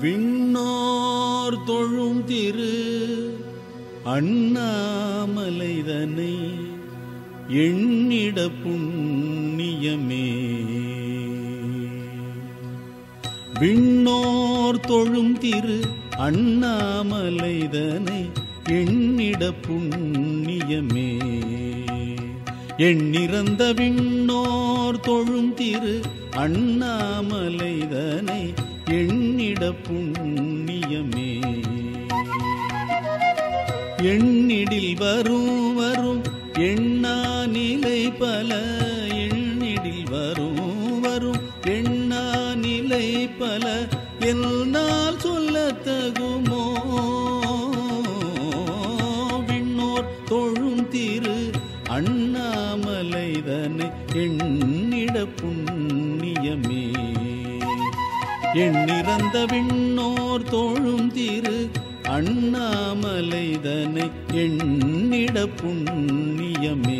விண்ணோர் தொழும் திரு அண்ணாமலைதனை எண்ணிட புண்ணியமே. விண்ணோர் தொழும் திரு அண்ணாமலைதனை எண்ணிட புண்ணியமே. எண்ணிறந்த விண்ணோர் தொழும் திரு அண்ணாமலைதனை எண்ணிட புண்ணியமே. எண்ணிடில் வரும் வரும் எண்ணா நிலை பல எண்ணிடில் வரும் வரும் எண்ணா நிலை பல என்னால் சொல்ல தகுமோ? விண்ணோர் தொழும் திரு அண்ணாமலைதனை எண்ணிட புண்ணியமே. எண்ணிறந்த விண்ணோர் தோழும் திரு அண்ணாமலைதனை எண்ணிட புண்ணியமே.